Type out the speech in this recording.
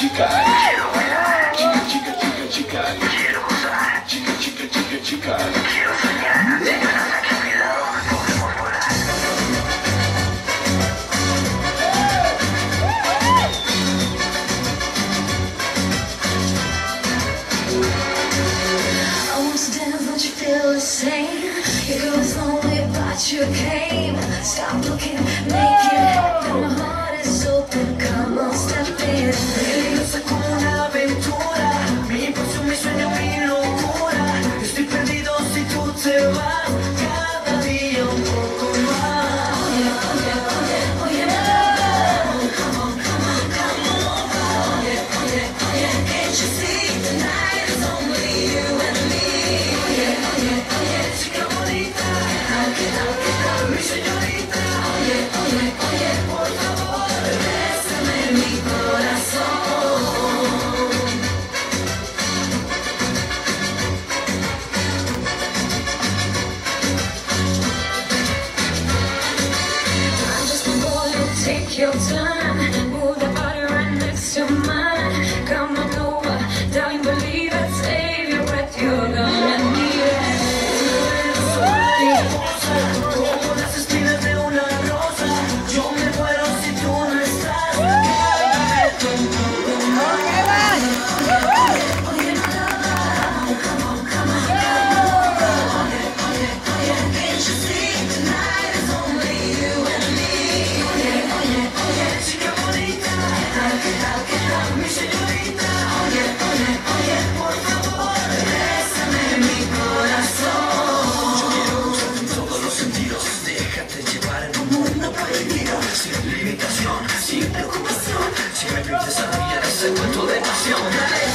chica. Chica, chica, chica, chica. Chica, chica, chica, chica. I want to dance, but you feel the same. It goes lonely, but you came. Stop looking, make it happen. camino Your time ese cuento de pasión.